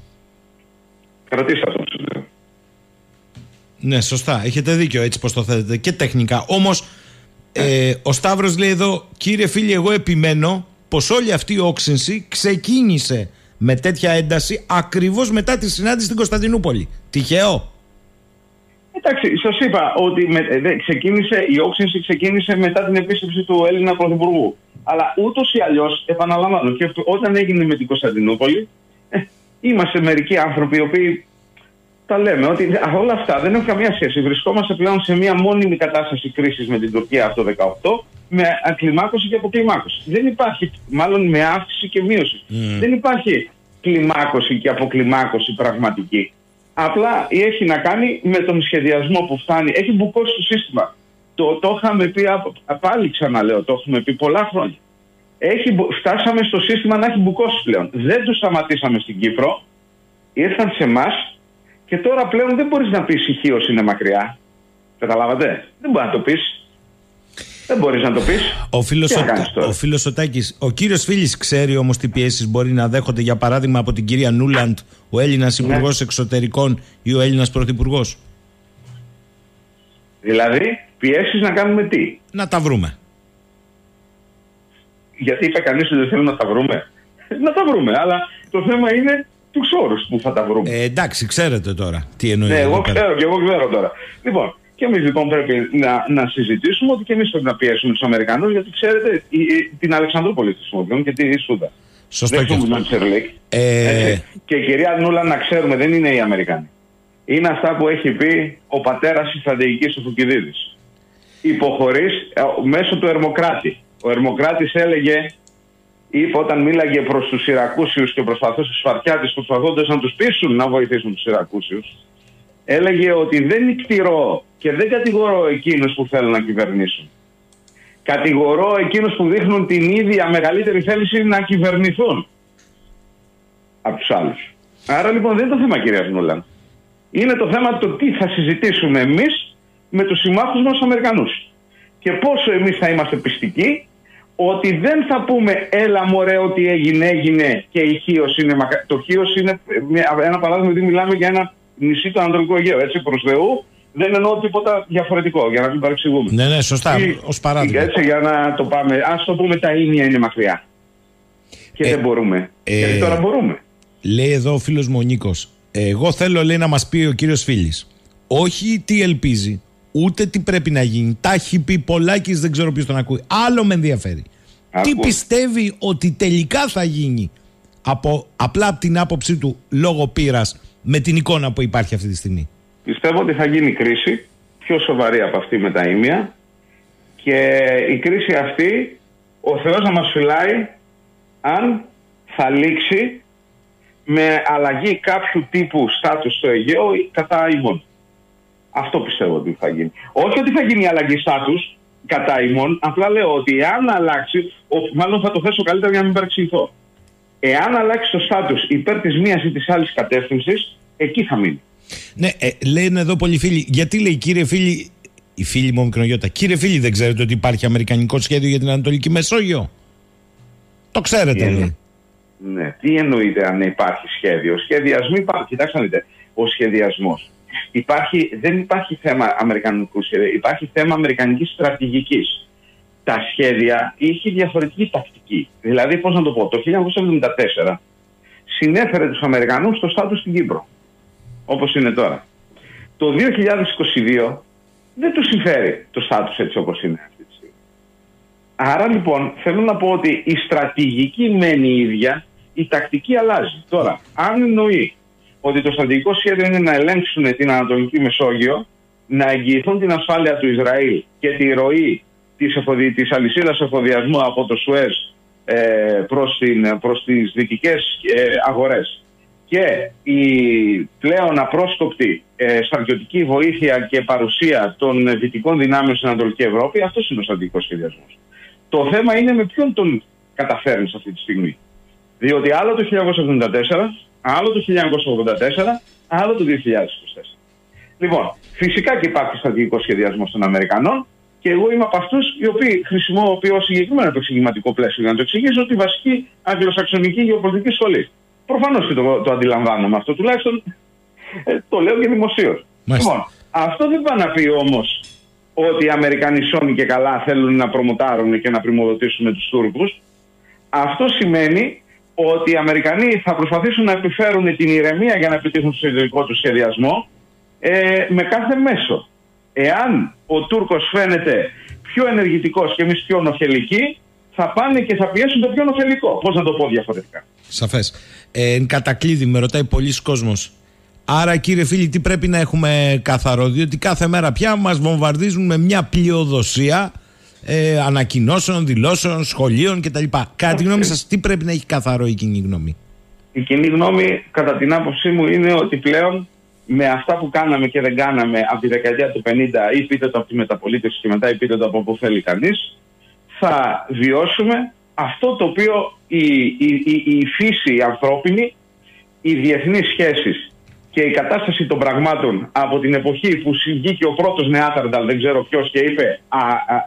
Κρατήστε αυτό που Ναι, σωστά. Έχετε δίκιο έτσι πως το θέλετε και τεχνικά. Όμως ε, ο Σταύρος λέει εδώ, κύριε φίλοι, εγώ επιμένω πως όλη αυτή η όξυνση ξεκίνησε με τέτοια ένταση ακριβώς μετά τη συνάντηση στην Κωνσταντινούπολη. Τυχαίο. Εντάξει, σας είπα ότι με, ε, ξεκίνησε, η όξυνση ξεκίνησε μετά την επίσκεψη του Έλληνα Πρωθυπουργού. Αλλά ούτως ή αλλιώς, επαναλαμβάνω, και όταν έγινε με την Κωνσταντινούπολη, ε, είμαστε μερικοί άνθρωποι οι οποίοι τα λέμε ότι όλα αυτά δεν έχουν καμία σχέση. Βρισκόμαστε πλέον σε μια μόνιμη κατάσταση κρίσης με την Τουρκία αυτό το 2018, με ακλιμάκωση και αποκλιμάκωση. Δεν υπάρχει, μάλλον με αύξηση και μείωση. Mm. Δεν υπάρχει κλιμάκωση και αποκλιμάκωση πραγματική. Απλά έχει να κάνει με τον σχεδιασμό που φτάνει. Έχει μπουκώσει το σύστημα. Το, το είχαμε πει, πάλι ξαναλέω, το έχουμε πει πολλά χρόνια. Έχει, φτάσαμε στο σύστημα να έχει μπουκώσει πλέον. Δεν το σταματήσαμε στην Κύπρο. Ήρθαν σε εμάς και τώρα πλέον δεν μπορείς να πεις ηχείω είναι μακριά. Καταλάβατε; Δεν μπορεί να το πεις. Δεν μπορείς να το πεις. Ο φίλος ο, φίλος ο Τάκης, ο κύριος Φίλης ξέρει όμως τι πιέσεις μπορεί να δέχονται, για παράδειγμα, από την κυρία Νούλαντ, ο Έλληνας ναι. Υπουργός Εξωτερικών ή ο Έλληνας Πρωθυπουργός. Δηλαδή, πιέσεις να κάνουμε τι; Να τα βρούμε. Γιατί είπε κανείς ότι δεν θέλουμε να τα βρούμε; να τα βρούμε, αλλά το θέμα είναι τους όρους που θα τα βρούμε. Ε, εντάξει, ξέρετε τώρα τι εννοεί. Ναι, εγώ ξέρω και εγώ ξέρω τώρα. Λοιπόν, και εμείς λοιπόν πρέπει να, να συζητήσουμε ότι και εμείς πρέπει να πιέσουμε τους Αμερικανούς, γιατί ξέρετε η, η, την Αλεξανδρούπολη χρησιμοποιούν και τη Σούδα. Σωστό και αυτό. Ε... Και η κυρία Νούλα, να ξέρουμε, δεν είναι οι Αμερικάνοι. Είναι αυτά που έχει πει ο πατέρας της στρατηγικής του Φουκυδίδη. Υποχωρείς ε, μέσω του Ερμοκράτη. Ο Ερμοκράτης έλεγε, είπε όταν μίλαγε προς τους Σιρακούσιους και προσπαθούσε στου Φαρτιάτε, προσπαθώντας να τους πείσουν να βοηθήσουν τους Σιρακούσιους, έλεγε ότι δεν εκτηρώ και δεν κατηγορώ εκείνους που θέλουν να κυβερνήσουν. Κατηγορώ εκείνους που δείχνουν την ίδια μεγαλύτερη θέληση να κυβερνηθούν από τους άλλους. Άρα λοιπόν δεν είναι το θέμα κυρία Νούλαν. Είναι το θέμα το τι θα συζητήσουμε εμείς με τους συμμάχους μας Αμερικανούς. Και πόσο εμείς θα είμαστε πιστικοί ότι δεν θα πούμε έλα μωρέ ότι έγινε έγινε και η Χίος είναι Το Χίος είναι ένα παράδειγμα ότι μιλάμε για ένα νησί του Ανατολικού Αιγαίου, έτσι προς Θεού, δεν εννοώ τίποτα διαφορετικό, για να μην παρεξηγούμε. Ναι, ναι, σωστά, ως παράδειγμα. Έτσι, για να το πάμε. Α το πούμε, τα ίνια είναι μακριά. Και ε, δεν μπορούμε. Ε, Γιατί τώρα μπορούμε. Λέει εδώ ο φίλος μου ο Νίκος. Εγώ θέλω, λέει, να μας πει ο κύριος Φίλης. Όχι τι ελπίζει, ούτε τι πρέπει να γίνει. Τα έχει πει πολλάκις, δεν ξέρω ποιος τον ακούει. Άλλο με ενδιαφέρει. Τι πιστεύει ότι τελικά θα γίνει από, απλά από την άποψή του λόγω πείρας με την εικόνα που υπάρχει αυτή τη στιγμή. Πιστεύω ότι θα γίνει κρίση πιο σοβαρή από αυτή με τα ίμια και η κρίση αυτή ο Θεός να μας φυλάει αν θα λήξει με αλλαγή κάποιου τύπου στάτους στο Αιγαίο κατά ημών. Αυτό πιστεύω ότι θα γίνει. Όχι ότι θα γίνει αλλαγή στάτους κατά ημών, απλά λέω ότι εάν αλλάξει, μάλλον θα το θέσω καλύτερα για να μην παρεξηγηθώ. Εάν αλλάξει το στάτους υπέρ της μίας ή της άλλης κατεύθυνσης, εκεί θα μείνει. Ναι, ε, λένε εδώ πολλοί φίλοι. Γιατί λέει κύριε φίλοι, οι φίλοι μου μικρογιώτα, κύριε φίλοι, δεν ξέρετε ότι υπάρχει αμερικανικό σχέδιο για την Ανατολική Μεσόγειο; Το ξέρετε, ναι. Ναι, τι εννοείται αν υπάρχει σχέδιο; Σχεδιασμοί υπάρχουν. Κοιτάξτε να δείτε. Ο σχεδιασμός υπάρχει, δεν υπάρχει θέμα αμερικανικού σχεδίου, υπάρχει θέμα αμερικανικής στρατηγικής. Τα σχέδια είχε διαφορετική τακτική. Δηλαδή, πώς να το πω, το 1974 συνέφερε τους Αμερικανούς στο στάτους στην Κύπρο, όπως είναι τώρα. Το 2022 δεν τους συμφέρει το στάτους έτσι όπως είναι αυτή τη στιγμή. Άρα λοιπόν θέλω να πω ότι η στρατηγική μένει η ίδια, η τακτική αλλάζει. Τώρα, αν εννοεί ότι το στρατηγικό σχέδιο είναι να ελέγξουν την Ανατολική Μεσόγειο, να εγγυηθούν την ασφάλεια του Ισραήλ και τη ροή της, εφοδι... της αλυσίδας εφοδιασμού από το Σουέζ ε, προς, την, προς τις δυτικές ε, αγορές και η πλέον απρόσκοπτη ε, στρατιωτική βοήθεια και παρουσία των δυτικών δυνάμεων στην Ανατολική Ευρώπη, αυτός είναι ο στρατηγικός σχεδιασμός. Το θέμα είναι με ποιον τον καταφέρνεις αυτή τη στιγμή. Διότι άλλο το 1974, άλλο το 1984, άλλο το 2024. Λοιπόν, φυσικά και υπάρχει στρατηγικός σχεδιασμός των Αμερικανών και εγώ είμαι από αυτούς οι οποίοι χρησιμοποιώ συγκεκριμένο το εξηγηματικό πλαίσιο για να το εξηγήσω τη βασική αγγλοσαξονική γεωπολιτική σχολή. Προφανώς και το, το αντιλαμβάνομαι αυτό, τουλάχιστον ε, το λέω και δημοσίως. Λοιπόν, αυτό δεν πάει να πει όμως ότι οι Αμερικανοί σώνοι και καλά θέλουν να προμοτάρουν και να πρημοδοτήσουν τους Τούρκους. Αυτό σημαίνει ότι οι Αμερικανοί θα προσπαθήσουν να επιφέρουν την ηρεμία για να επιτύχουν το ιδρυτικό του σχεδιασμό ε, με κάθε μέσο. Εάν ο Τούρκος φαίνεται πιο ενεργητικός και εμείς πιο νοχελικοί, θα πάνε και θα πιέσουν το πιο νοχελικό. Πώς να το πω διαφορετικά; Σαφές. Ε, εν κατακλείδη με ρωτάει πολλοί κόσμος. Άρα κύριε φίλοι τι πρέπει να έχουμε καθαρό διότι κάθε μέρα πια μας βομβαρδίζουν με μια πλειοδοσία ε, ανακοινώσεων, δηλώσεων, σχολείων κτλ. Κατά τη γνώμη σας τι πρέπει να έχει καθαρό η κοινή γνώμη; Η κοινή γνώμη κατά την άποψή μου είναι ότι πλέον με αυτά που κάναμε και δεν κάναμε από τη δεκαετία του 50 ή πείτε το από τη μεταπολίτευση και μετά ή πείτε το από όπου θέλει κανείς θα βιώσουμε αυτό το οποίο η, η, η, η φύση η ανθρώπινη, οι διεθνείς σχέσεις και η κατάσταση των πραγμάτων από την εποχή που βγήκε ο πρώτος Νεάταρνταλ, δεν ξέρω ποιος και είπε α,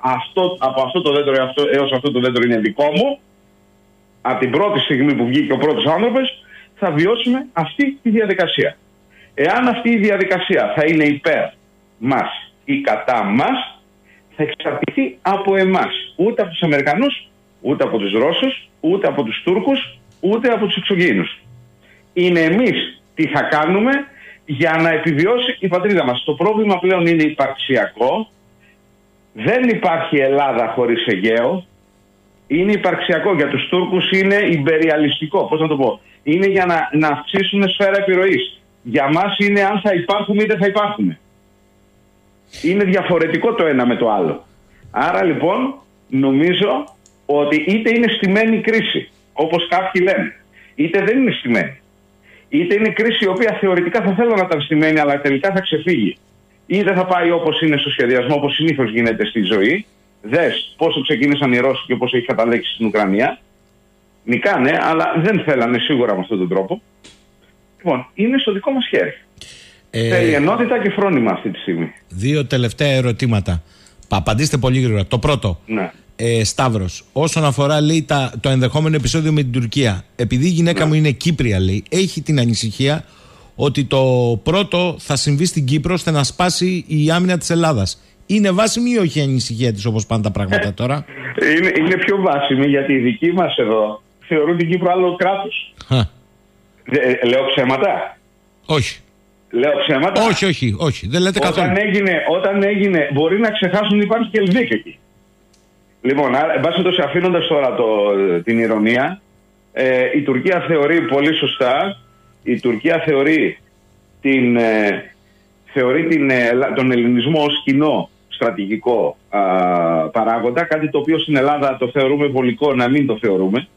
αυτό, από αυτό το δέντρο αυτό, έως αυτό το δέντρο είναι δικό μου, από την πρώτη στιγμή που βγήκε ο πρώτος άνθρωπος, θα βιώσουμε αυτή τη διαδικασία. Εάν αυτή η διαδικασία θα είναι υπέρ μας ή κατά μας, θα εξαρτηθεί από εμάς. Ούτε από τους Αμερικανούς, ούτε από τους Ρώσους, ούτε από τους Τούρκους, ούτε από τους εξωγήινους. Είναι εμείς τι θα κάνουμε για να επιβιώσει η πατρίδα μας. Το πρόβλημα πλέον είναι υπαρξιακό. Δεν υπάρχει Ελλάδα χωρίς Αιγαίο. Είναι υπαρξιακό. Για τους Τούρκους είναι υπεριαλιστικό. Πώς να το πω; Είναι για να, να αυξήσουν σφαίρα επιρροής. Για μας είναι αν θα υπάρχουμε ή δεν θα υπάρχουμε. Είναι διαφορετικό το ένα με το άλλο. Άρα λοιπόν νομίζω ότι είτε είναι στημένη κρίση, όπως κάποιοι λένε, είτε δεν είναι στημένη. Είτε είναι κρίση η οποία θεωρητικά θα θέλω να ήταν στημένη, αλλά τελικά θα ξεφύγει. Είτε θα πάει όπως είναι στο σχεδιασμό, όπως συνήθως γίνεται στη ζωή. Δες πόσο ξεκίνησαν οι Ρώσοι και πώς έχει καταλέξει στην Ουκρανία. Νικάνε, αλλά δεν θέλανε σίγουρα με αυτόν τον τρόπο. Λοιπόν, είναι στο δικό μας χέρι. Ε, Θέλει ενότητα και φρόνημα αυτή τη στιγμή. Δύο τελευταία ερωτήματα. Απαντήστε πολύ γρήγορα. Το πρώτο. Ναι. Ε, Σταύρος, όσον αφορά λέει, τα, το ενδεχόμενο επεισόδιο με την Τουρκία, επειδή η γυναίκα ναι. μου είναι Κύπρια, λέει, έχει την ανησυχία ότι το πρώτο θα συμβεί στην Κύπρο ώστε να σπάσει η άμυνα της Ελλάδας. Είναι βάσιμη ή όχι η ανησυχία της όπως πάνε τα πράγματα ε, τώρα; είναι, είναι πιο βάσιμη γιατί οι δικοί μας εδώ θεωρούν την Κύπρο άλλο κράτος. Λέω ψέματα; Όχι. Λέω ψέματα; Όχι, όχι, όχι. Δεν λέτε όταν καθόλου. Έγινε, όταν έγινε, μπορεί να ξεχάσουν ότι υπάρχει και Ελβίκ εκεί. Λοιπόν, εν πάση τόσο αφήνοντας τώρα το, την ηρωνία, ε, η Τουρκία θεωρεί πολύ σωστά, η Τουρκία θεωρεί, την, ε, θεωρεί την, ε, τον ελληνισμό ως κοινό στρατηγικό α, παράγοντα, κάτι το οποίο στην Ελλάδα το θεωρούμε βολικό να μην το θεωρούμε,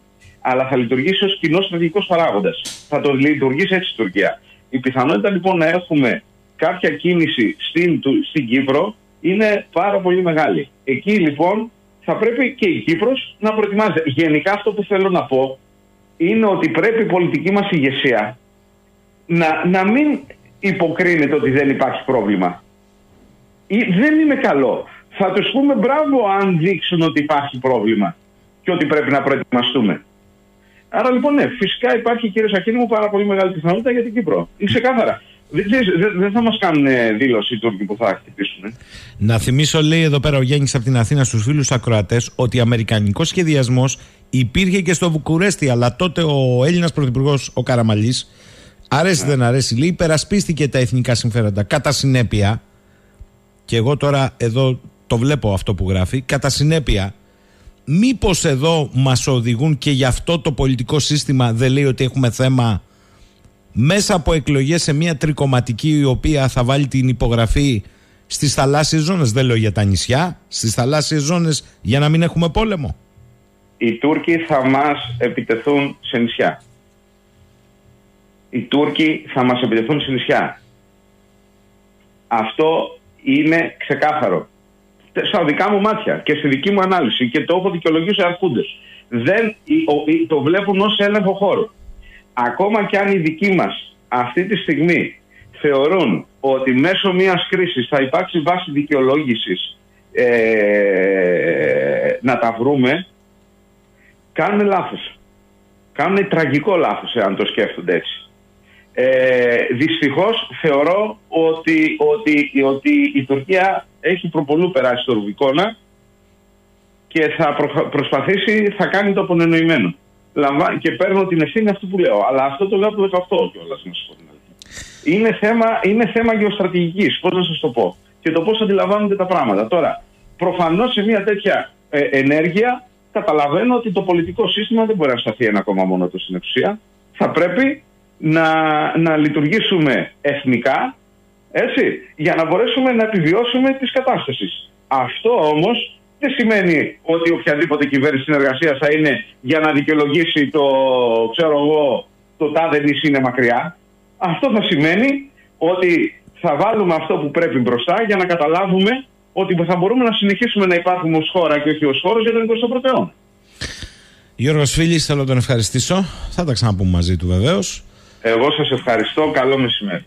αλλά θα λειτουργήσει ως κοινός στρατηγικός παράγοντας. Θα το λειτουργήσει έτσι η Τουρκία. Η πιθανότητα λοιπόν να έχουμε κάποια κίνηση στην, στην Κύπρο είναι πάρα πολύ μεγάλη. Εκεί λοιπόν θα πρέπει και η Κύπρος να προετοιμάζεται. Γενικά αυτό που θέλω να πω είναι ότι πρέπει η πολιτική μας ηγεσία να, να μην υποκρίνεται ότι δεν υπάρχει πρόβλημα. Ή, δεν είναι καλό. Θα τους πούμε μπράβο αν δείξουν ότι υπάρχει πρόβλημα και ότι πρέπει να προετοιμαστούμε. Άρα λοιπόν, ναι, φυσικά υπάρχει κύριε Σαχίνη μου πάρα πολύ μεγάλη πιθανότητα για την Κύπρο. Είναι ξεκάθαρα. δεν θα μας κάνουν δήλωση οι Τούρκοι που θα χτυπήσουν. Να θυμίσω, λέει εδώ πέρα ο Γιάννη από την Αθήνα στους φίλους ακροατές, ότι αμερικανικός σχεδιασμός υπήρχε και στο Βουκουρέστι, αλλά τότε ο Έλληνας πρωθυπουργός ο Καραμαλής, αρέσει δεν αρέσει, λέει, υπερασπίστηκε τα εθνικά συμφέροντα. Κατά συνέπεια, και εγώ τώρα εδώ το βλέπω αυτό που γράφει, κατά συνέπεια, μήπως εδώ μας οδηγούν και γι' αυτό το πολιτικό σύστημα δεν λέει ότι έχουμε θέμα μέσα από εκλογές σε μια τρικοματική η οποία θα βάλει την υπογραφή στις θαλάσσιες ζώνες, δεν λέω για τα νησιά, στις θαλάσσιες ζώνες για να μην έχουμε πόλεμο. Οι Τούρκοι θα μας επιτεθούν σε νησιά. Οι Τούρκοι θα μας επιτεθούν σε νησιά. Αυτό είναι ξεκάθαρο. Στα δικά μου μάτια και στη δική μου ανάλυση και το έχω δικαιολογήσει σε αρχούντες. Δεν το βλέπουν ως έλεγχο χώρο ακόμα και αν οι δικοί μας αυτή τη στιγμή θεωρούν ότι μέσω μιας κρίσης θα υπάρξει βάση δικαιολόγησης ε, να τα βρούμε, κάνουν λάθος. Κάνουν τραγικό λάθος εάν το σκέφτονται έτσι. Ε, δυστυχώς θεωρώ ότι, ότι, ότι η Τουρκία έχει προπολού περάσει το Ρουβικόνα και θα προσπαθήσει, θα κάνει το απονενοημένο και παίρνω την ευθύνη αυτού που λέω. Αλλά αυτό το λέω από το 18 κιόλας, να σα πω Είναι θέμα, είναι θέμα γεωστρατηγικής, πώς να σας το πω. Και το πώς αντιλαμβάνονται τα πράγματα. Τώρα, προφανώς σε μια τέτοια ε, ενέργεια καταλαβαίνω ότι το πολιτικό σύστημα δεν μπορεί να σταθεί ένα ακόμα μόνο του στην εξουσία. Θα πρέπει να, να λειτουργήσουμε εθνικά έτσι, για να μπορέσουμε να επιβιώσουμε τη κατάσταση. Αυτό όμως δεν σημαίνει ότι οποιαδήποτε κυβέρνηση συνεργασίας θα είναι για να δικαιολογήσει το, ξέρω εγώ, το τάδε νησί είναι μακριά. Αυτό θα σημαίνει ότι θα βάλουμε αυτό που πρέπει μπροστά για να καταλάβουμε ότι θα μπορούμε να συνεχίσουμε να υπάρχουμε ως χώρα και όχι ως χώρος για τον 21ο αιώνα. Γιώργος Φίλης, θέλω να τον ευχαριστήσω. Θα τα ξαναπούμε μαζί του βεβαίως. Εγώ σας ευχαριστώ. Καλό μεσημέρι.